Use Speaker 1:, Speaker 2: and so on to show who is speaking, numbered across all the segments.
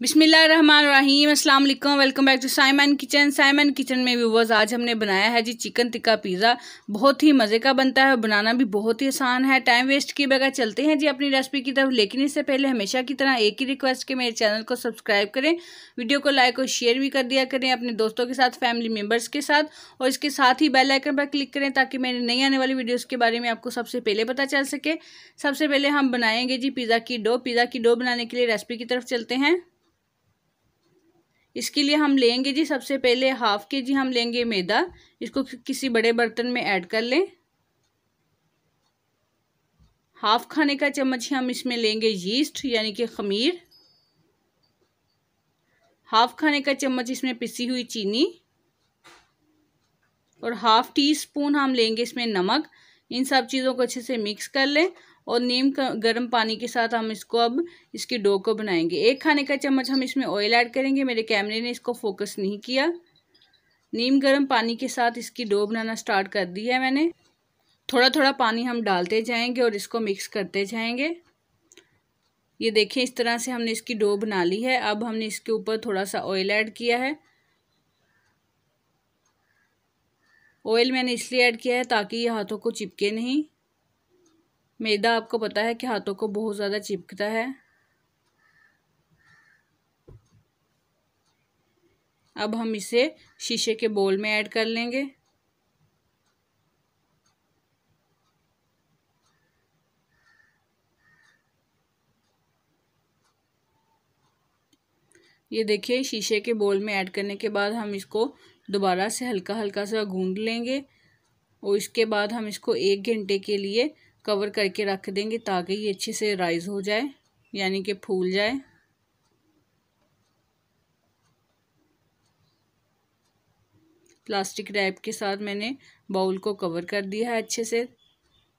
Speaker 1: बिसमीम अस्सलाम वालेकुम welcome back to Simon kitchen. Simon kitchen में व्यूवर्स, आज हमने बनाया है जी चिकन टिक्का पिज़्ज़ा। बहुत ही मज़े का बनता है और बनाना भी बहुत ही आसान है। टाइम वेस्ट किए बगैर चलते हैं जी अपनी रेसिपी की तरफ़। लेकिन इससे पहले हमेशा की तरह एक ही रिक्वेस्ट के मेरे चैनल को सब्सक्राइब करें, वीडियो को लाइक और शेयर भी कर दिया करें अपने दोस्तों के साथ, फैमिली मेंबर्स के साथ। और इसके साथ ही बेल आइकन पर क्लिक करें ताकि मेरी नई आने वाली वीडियोज़ के बारे में आपको सबसे पहले पता चल सके। सबसे पहले हम बनाएँगे जी पिज़्ज़ा की डो। पिज़्ज़ा की डो बनाने के लिए रेसिपी की तरफ़ चलते हैं। इसके लिए हम लेंगे जी सबसे पहले हाफ़ के जी हम लेंगे मैदा। इसको किसी बड़े बर्तन में ऐड कर लें। हाफ़ खाने का चम्मच हम इसमें लेंगे यीस्ट, यानी कि खमीर। हाफ़ खाने का चम्मच इसमें पिसी हुई चीनी। और हाफ़ टी स्पून हम लेंगे इसमें नमक। इन सब चीज़ों को अच्छे से मिक्स कर लें। और नीम गर्म पानी के साथ हम इसको अब इसके डो को बनाएँगे। एक खाने का चम्मच हम इसमें ऑयल ऐड करेंगे। मेरे कैमरे ने इसको फोकस नहीं किया। नीम गर्म पानी के साथ इसकी डो बनाना स्टार्ट कर दी है मैंने। थोड़ा थोड़ा पानी हम डालते जाएँगे और इसको मिक्स करते जाएँगे। ये देखिए, इस तरह से हमने इसकी डो बना ली है। अब हमने इसके ऊपर थोड़ा सा ऑयल ऐड किया है। ऑयल मैंने इसलिए ऐड किया है ताकि ये हाथों को चिपके नहीं। मैदा आपको पता है कि हाथों को बहुत ज़्यादा चिपकता है। अब हम इसे शीशे के बोल में ऐड कर लेंगे। ये देखिए, शीशे के बोल में ऐड करने के बाद हम इसको दोबारा से हल्का हल्का सा गूंद लेंगे और इसके बाद हम इसको एक घंटे के लिए कवर करके रख देंगे ताकि ये अच्छे से राइज हो जाए, यानी कि फूल जाए। प्लास्टिक रैप के साथ मैंने बाउल को कवर कर दिया है अच्छे से,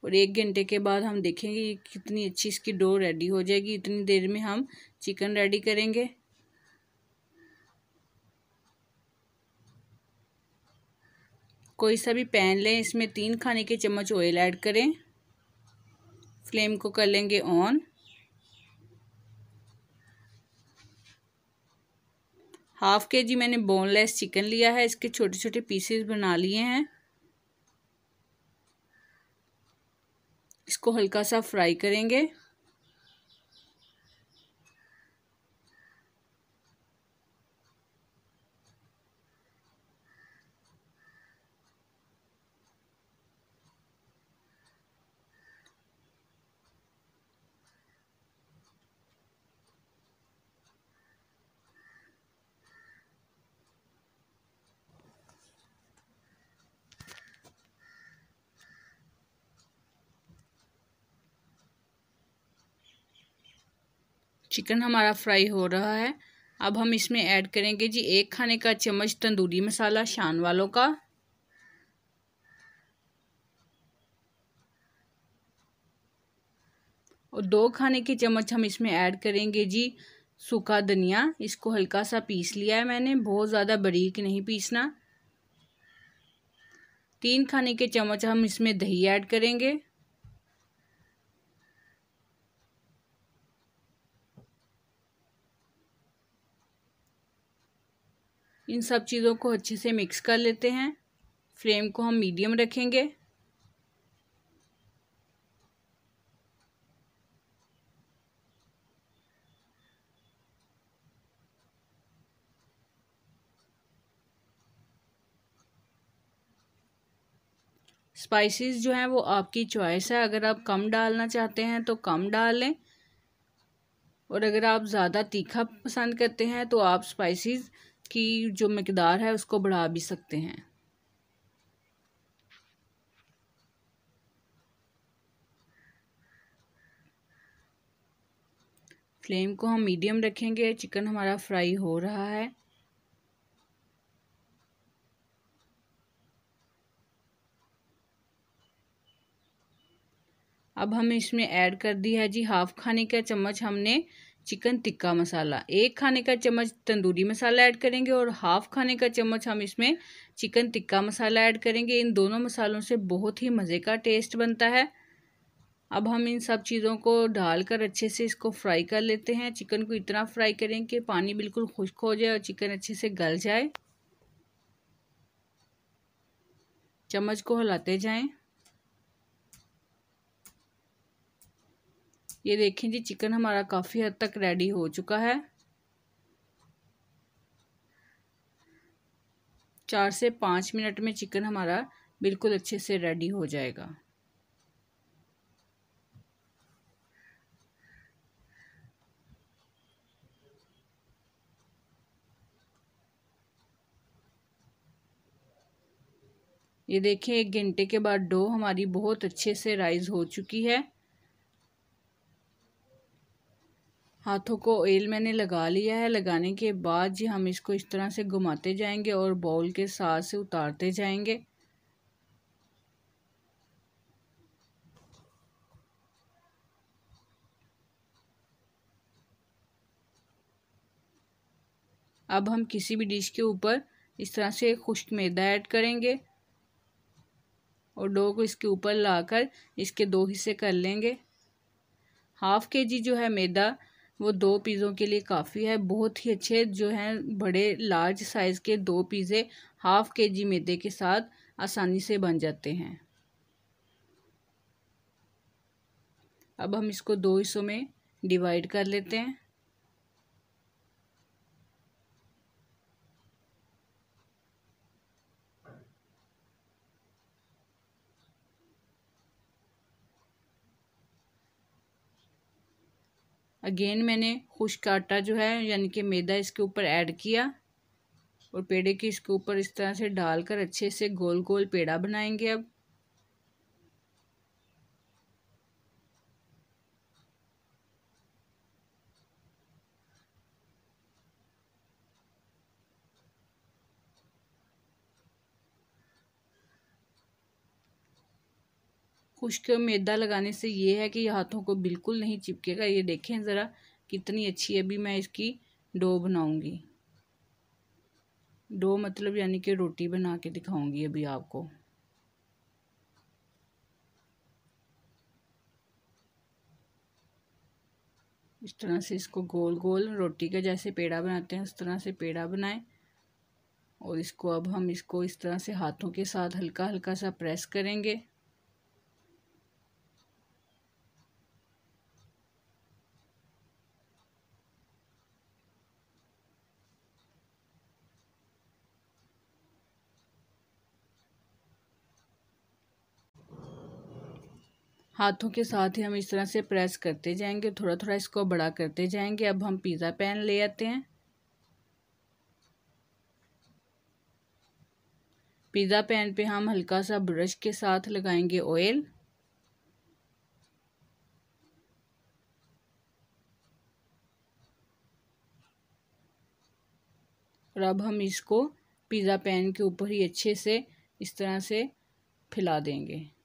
Speaker 1: और एक घंटे के बाद हम देखेंगे कितनी अच्छी इसकी डो रेडी हो जाएगी। इतनी देर में हम चिकन रेडी करेंगे। कोई सा भी पैन लें, इसमें तीन खाने के चम्मच ऑयल ऐड करें। फ्लेम को कर लेंगे ऑन। हाफ़ के जी मैंने बोनलेस चिकन लिया है, इसके छोटे छोटे पीसेस बना लिए हैं। इसको हल्का सा फ्राई करेंगे। चिकन हमारा फ्राई हो रहा है। अब हम इसमें ऐड करेंगे जी एक खाने का चम्मच तंदूरी मसाला शान वालों का। और दो खाने के चम्मच हम इसमें ऐड करेंगे जी सूखा धनिया। इसको हल्का सा पीस लिया है मैंने, बहुत ज़्यादा बारीक नहीं पीसना। तीन खाने के चम्मच हम इसमें दही ऐड करेंगे। इन सब चीज़ों को अच्छे से मिक्स कर लेते हैं। फ्लेम को हम मीडियम रखेंगे। स्पाइसेस जो हैं वो आपकी चॉइस है। अगर आप कम डालना चाहते हैं तो कम डाल और अगर आप ज़्यादा तीखा पसंद करते हैं तो आप स्पाइसेस की जो मकदार है उसको बढ़ा भी सकते हैं। फ्लेम को हम मीडियम रखेंगे, चिकन हमारा फ्राई हो रहा है। अब हम इसमें ऐड कर दिया है जी, हाफ़ खाने का चम्मच हमने चिकन टिक्का मसाला। एक खाने का चम्मच तंदूरी मसाला ऐड करेंगे और हाफ़ खाने का चम्मच हम इसमें चिकन टिक्का मसाला ऐड करेंगे। इन दोनों मसालों से बहुत ही मज़े का टेस्ट बनता है। अब हम इन सब चीज़ों को डालकर अच्छे से इसको फ्राई कर लेते हैं। चिकन को इतना फ्राई करें कि पानी बिल्कुल खुश्क हो जाए और चिकन अच्छे से गल जाए। चम्मच को हिलाते जाएँ। ये देखें जी चिकन हमारा काफ़ी हद तक रेडी हो चुका है। चार से पाँच मिनट में चिकन हमारा बिल्कुल अच्छे से रेडी हो जाएगा। ये देखें, एक घंटे के बाद डो हमारी बहुत अच्छे से राइज हो चुकी है। हाथों को ऑयल मैंने लगा लिया है। लगाने के बाद जी हम इसको इस तरह से घुमाते जाएँगे और बाउल के साथ से उतारते जाएँगे। अब हम किसी भी डिश के ऊपर इस तरह से खुश्क मैदा ऐड करेंगे और डो को इसके ऊपर लाकर इसके दो हिस्से कर लेंगे। हाफ़ के जी जो है मैदा वो दो पिज़्ज़ों के लिए काफ़ी है। बहुत ही अच्छे जो हैं बड़े लार्ज साइज़ के दो पिज़्ज़े हाफ़ के जी मैदे के साथ आसानी से बन जाते हैं। अब हम इसको दो हिस्सों में डिवाइड कर लेते हैं। अगेन मैंने खुश्क आटा जो है, यानी कि मैदा इसके ऊपर ऐड किया और पेड़े के इसके ऊपर इस तरह से डालकर अच्छे से गोल गोल पेड़ा बनाएँगे अब। खुश्क मैदा लगाने से ये है कि हाथों को बिल्कुल नहीं चिपकेगा। ये देखें ज़रा कितनी अच्छी अभी मैं इसकी डो बनाऊँगी। डो मतलब यानी कि रोटी बना के दिखाऊँगी अभी आपको। इस तरह से इसको गोल गोल रोटी का जैसे पेड़ा बनाते हैं। उस तरह से पेड़ा बनाएँ और इसको अब हम इसको इस तरह से हाथों के साथ हल्का हल्का सा प्रेस करेंगे। हाथों के साथ ही हम इस तरह से प्रेस करते जाएँगे थोड़ा थोड़ा इसको बड़ा करते जाएँगे। अब हम पिज़्ज़ा पैन ले आते हैं। पिज़्ज़ा पैन पे हम हल्का सा ब्रश के साथ लगाएँगे ऑयल। और अब हम इसको पिज़्ज़ा पैन के ऊपर ही अच्छे से इस तरह से फैला देंगे।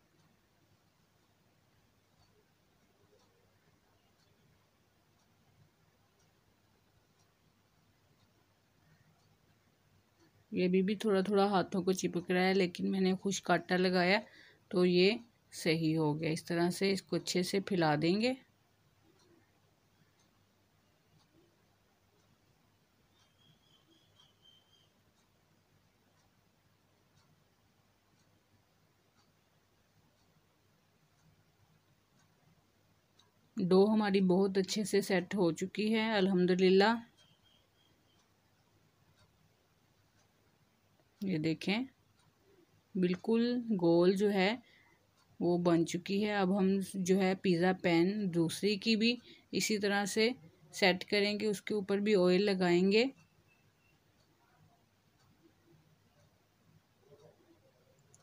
Speaker 1: ये अभी भी थोड़ा थोड़ा हाथों को चिपक रहा है, लेकिन मैंने खुश काटा लगाया तो ये सही हो गया। इस तरह से इसको अच्छे से फैला देंगे। डो हमारी बहुत अच्छे से सेट हो चुकी है, अल्हम्दुलिल्लाह। ये देखें। बिल्कुल गोल जो है, वो बन चुकी है। अब हम जो है पिज़्ज़ा पैन दूसरी की भी इसी तरह से सेट करेंगे, उसके ऊपर भी ऑयल लगाएँगे।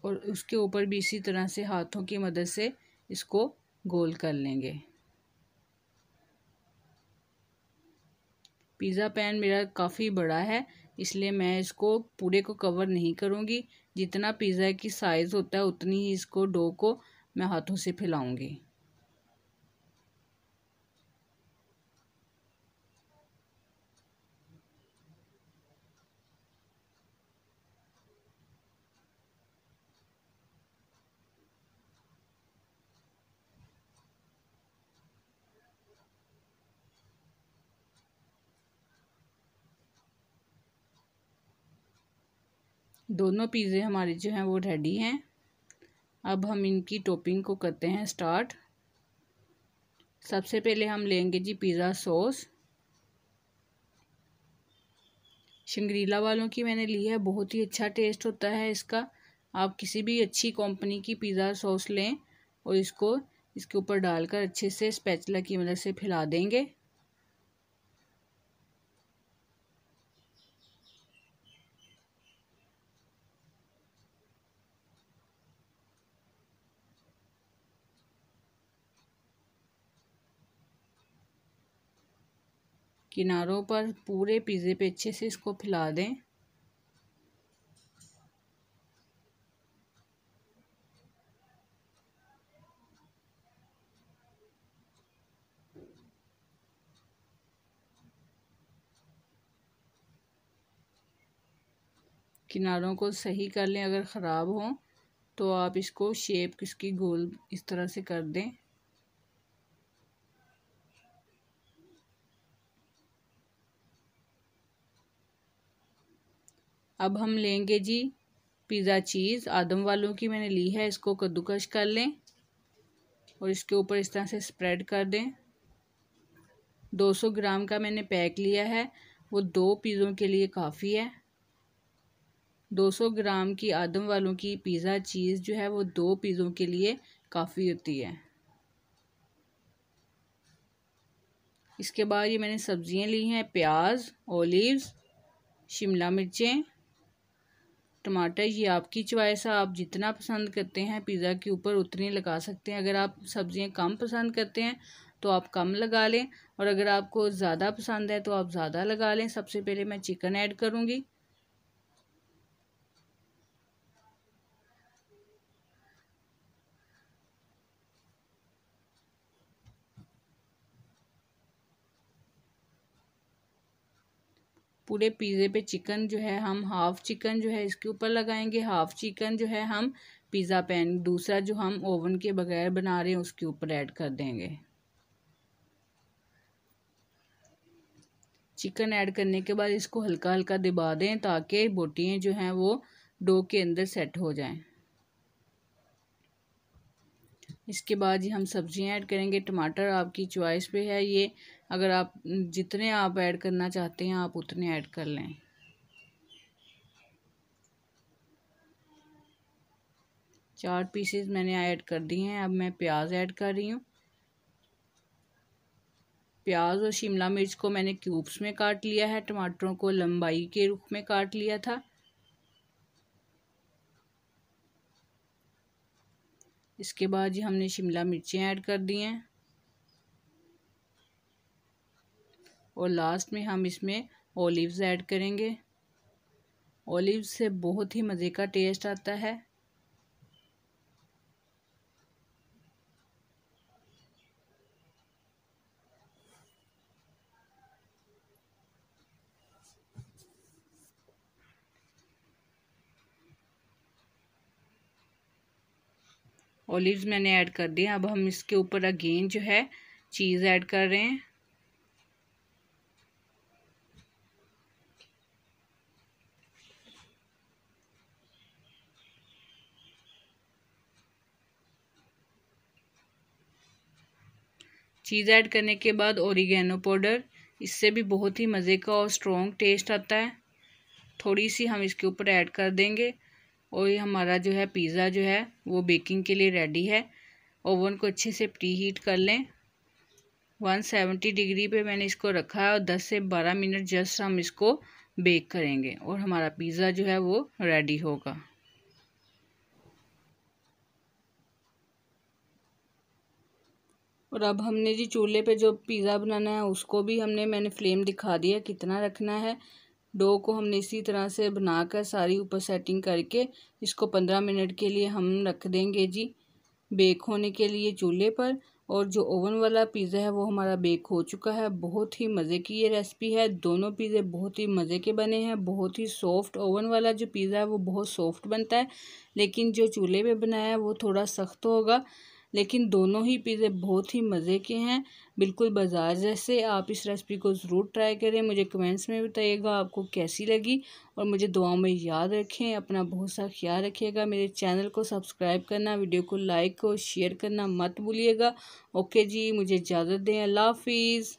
Speaker 1: और उसके ऊपर भी इसी तरह से हाथों की मदद से इसको गोल कर लेंगे। पिज़्ज़ा पैन मेरा काफ़ी बड़ा है। इसलिए मैं इसको पूरे को कवर नहीं करूँगी। जितना पिज़्ज़ा की साइज़ होता है, उतनी ही इसको डो को मैं हाथों से फैलाऊँगी। दोनों पिज़्ज़े हमारे जो हैं वो रेडी हैं। अब हम इनकी टॉपिंग को करते हैं स्टार्ट सबसे पहले हम लेंगे जी पिज़्ज़ा सॉस शंग्रीला वालों की मैंने ली है, बहुत ही अच्छा टेस्ट होता है इसका। आप किसी भी अच्छी कंपनी की पिज़्ज़ा सॉस लें और इसको, इसके ऊपर डालकर अच्छे से स्पैचला की मदद से फैला देंगे। किनारों पर पूरे पिज़्ज़े पे अच्छे से इसको फैला दें। किनारों को सही कर लें, अगर ख़राब हो तो आप इसको शेप, इसकी गोल इस तरह से कर दें। अब हम लेंगे जी पिज़्ज़ा चीज़। आदम वालों की मैंने ली है, इसको कद्दूकश कर लें और इसके ऊपर इस तरह से स्प्रेड कर दें। 200 ग्राम का मैंने पैक लिया है, वो दो पिज़्ज़ों के लिए काफ़ी है। 200 ग्राम की आदम वालों की पिज़्ज़ा चीज़ जो है, वो दो पिज़्ज़ों के लिए काफ़ी होती है। इसके बाद ये मैंने सब्ज़ियाँ ली हैं, प्याज ओलिव्स शिमला मिर्चें टमाटर, ये आपकी चॉइस है। आप जितना पसंद करते हैं, पिज़्ज़ा के ऊपर उतनी लगा सकते हैं। अगर आप सब्ज़ियाँ कम पसंद करते हैं तो आप कम लगा लें। और अगर आपको ज़्यादा पसंद है तो आप ज़्यादा लगा लें। सबसे पहले मैं चिकन ऐड करूँगी। पूरे पिज़्ज़े पे चिकन जो है, हम हाफ़ चिकन जो है इसके ऊपर लगाएँगे हाफ़ चिकन जो है हम पिज़्ज़ा पैन दूसरा जो हम ओवन के बगैर बना रहे हैं उसके ऊपर ऐड कर देंगे। चिकन ऐड करने के बाद इसको हल्का हल्का दबा दें ताकि बोटियाँ जो हैं वो डो के अंदर सेट हो जाएँ। इसके बाद ही हम सब्ज़ियाँ ऐड करेंगे। टमाटर आपकी चॉइस पे है ये। अगर आप, जितने आप ऐड करना चाहते हैं, आप उतने ऐड कर लें। चार पीसेस मैंने ऐड कर दिए हैं। अब मैं प्याज ऐड कर रही हूँ। प्याज और शिमला मिर्च को मैंने क्यूब्स में काट लिया है। टमाटरों को लंबाई के रूप में काट लिया था। इसके बाद जी हमने शिमला मिर्चें ऐड कर दी हैं। और लास्ट में हम इसमें ओलिव्स ऐड करेंगे। ओलिव्स से बहुत ही मज़े का टेस्ट आता है। ओलिव्स मैंने ऐड कर दिया अब हम इसके ऊपर अगेन जो है, चीज़ ऐड कर रहे हैं। चीज़ ऐड करने के बाद ओरिगेनो पाउडर। इससे भी बहुत ही मज़े का और स्ट्रॉन्ग टेस्ट आता है। थोड़ी सी हम इसके ऊपर ऐड कर देंगे। और ये हमारा जो है पिज़्ज़ा जो है, वो बेकिंग के लिए रेडी है। ओवन को अच्छे से प्री हीट कर लें। वन सेवेंटी डिग्री पे मैंने इसको रखा है और दस से बारह मिनट जस्ट हम इसको बेक करेंगे और हमारा पिज़्ज़ा जो है वो रेडी होगा। और अब हमने जी चूल्हे पे जो पिज़्ज़ा बनाना है, उसको भी हमने, मैंने फ्लेम दिखा दिया कितना रखना है। डो को हमने इसी तरह से बनाकर सारी ऊपर सेटिंग करके इसको पंद्रह मिनट के लिए हम रख देंगे जी। बेक होने के लिए चूल्हे पर और जो ओवन वाला पिज़्ज़ा है वो हमारा बेक हो चुका है। बहुत ही मज़े की ये रेसिपी है। दोनों पिज़्ज़े बहुत ही मज़े के बने हैं। बहुत ही सॉफ्ट ओवन वाला जो पिज़्ज़ा है वो बहुत सॉफ्ट बनता है। लेकिन जो चूल्हे पे बनाया है वो थोड़ा सख्त होगा। लेकिन दोनों ही पिज़्ज़े बहुत ही मज़े के हैं। बिल्कुल बाज़ार जैसे, आप इस रेसिपी को ज़रूर ट्राई करें। मुझे कमेंट्स में बताइएगा आपको कैसी लगी और मुझे दुआओं में याद रखें। अपना बहुत सा ख्याल रखिएगा। मेरे चैनल को सब्सक्राइब करना वीडियो को लाइक और शेयर करना मत भूलिएगा। ओके जी, मुझे इजाज़त दें। अल्लाह हाफिज़।